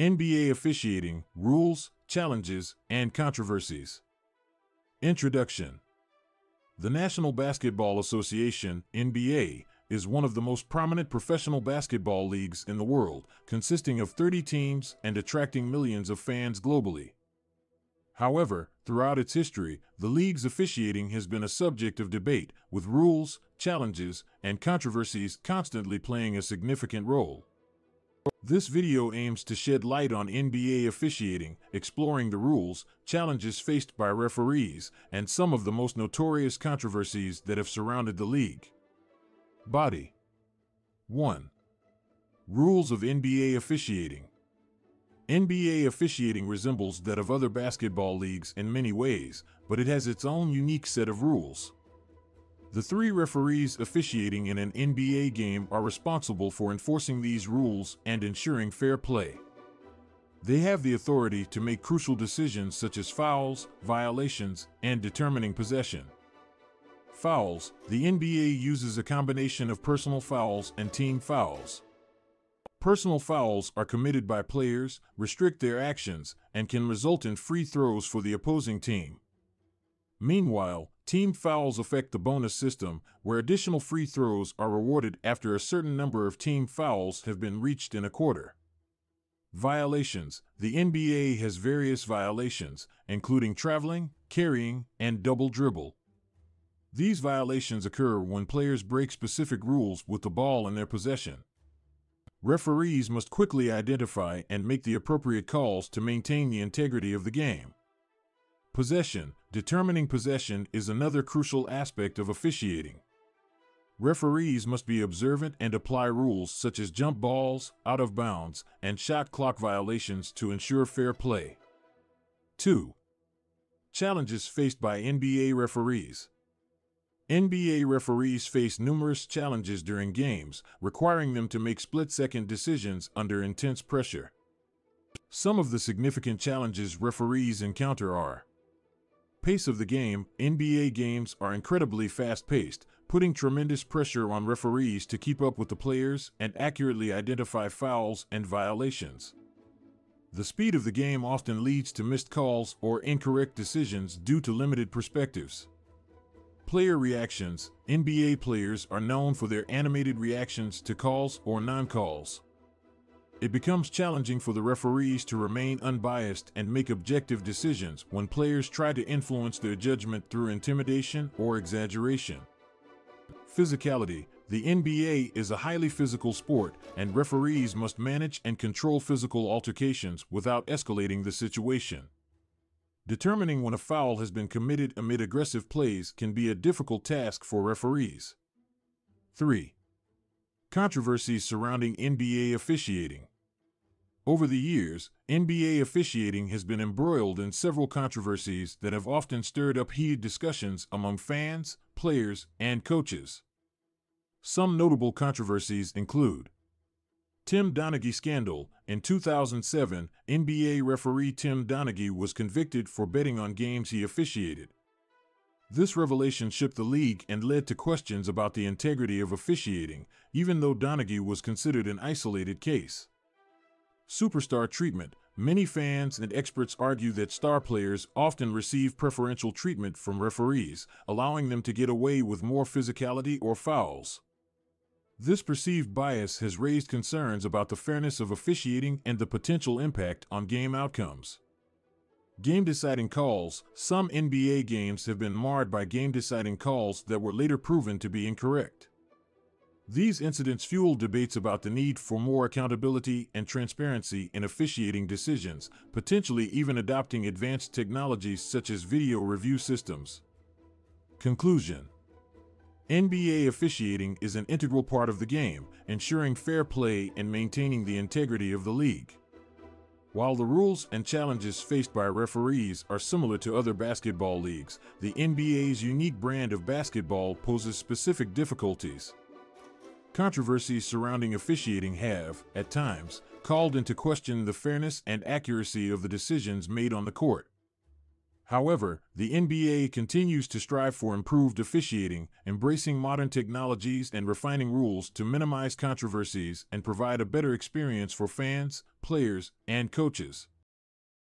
NBA officiating, rules, challenges, and controversies. Introduction The National Basketball Association, NBA, is one of the most prominent professional basketball leagues in the world, consisting of 30 teams and attracting millions of fans globally. However, throughout its history, the league's officiating has been a subject of debate, with rules, challenges, and controversies constantly playing a significant role. This video aims to shed light on NBA officiating, exploring the rules, challenges faced by referees, and some of the most notorious controversies that have surrounded the league. Body 1. Rules of NBA officiating. NBA officiating resembles that of other basketball leagues in many ways, but it has its own unique set of rules. The three referees officiating in an NBA game are responsible for enforcing these rules and ensuring fair play. They have the authority to make crucial decisions such as fouls, violations, and determining possession. Fouls The NBA uses a combination of personal fouls and team fouls. Personal fouls are committed by players, restrict their actions, and can result in free throws for the opposing team. Meanwhile, team fouls affect the bonus system, where additional free throws are rewarded after a certain number of team fouls have been reached in a quarter. Violations The NBA has various violations, including traveling, carrying, and double dribble. These violations occur when players break specific rules with the ball in their possession. Referees must quickly identify and make the appropriate calls to maintain the integrity of the game. Possession Determining possession is another crucial aspect of officiating. Referees must be observant and apply rules such as jump balls, out of bounds, and shot clock violations to ensure fair play. 2. Challenges faced by NBA referees. NBA referees face numerous challenges during games, requiring them to make split second decisions under intense pressure. Some of the significant challenges referees encounter are Pace of the game NBA games are incredibly fast paced, putting tremendous pressure on referees to keep up with the players and accurately identify fouls and violations. The speed of the game often leads to missed calls or incorrect decisions due to limited perspectives. Player reactions NBA players are known for their animated reactions to calls or non calls. It becomes challenging for the referees to remain unbiased and make objective decisions when players try to influence their judgment through intimidation or exaggeration. Physicality The NBA is a highly physical sport, and referees must manage and control physical altercations without escalating the situation. Determining when a foul has been committed amid aggressive plays can be a difficult task for referees. 3. Controversies surrounding NBA officiating. Over the years, NBA officiating has been embroiled in several controversies that have often stirred up heated discussions among fans, players, and coaches. Some notable controversies include Tim Donaghy scandal. In 2007, NBA referee Tim Donaghy was convicted for betting on games he officiated. This revelation shook the league and led to questions about the integrity of officiating, even though Donaghy was considered an isolated case. Superstar treatment. Many fans and experts argue that star players often receive preferential treatment from referees, allowing them to get away with more physicality or fouls. This perceived bias has raised concerns about the fairness of officiating and the potential impact on game outcomes. Game deciding calls Some NBA games have been marred by game deciding calls that were later proven to be incorrect. These incidents fuel debates about the need for more accountability and transparency in officiating decisions, potentially even adopting advanced technologies such as video review systems. Conclusion NBA officiating is an integral part of the game, ensuring fair play and maintaining the integrity of the league. While the rules and challenges faced by referees are similar to other basketball leagues, the NBA's unique brand of basketball poses specific difficulties. Controversies surrounding officiating have, at times, called into question the fairness and accuracy of the decisions made on the court. However, the NBA continues to strive for improved officiating, embracing modern technologies and refining rules to minimize controversies and provide a better experience for fans, players, and coaches.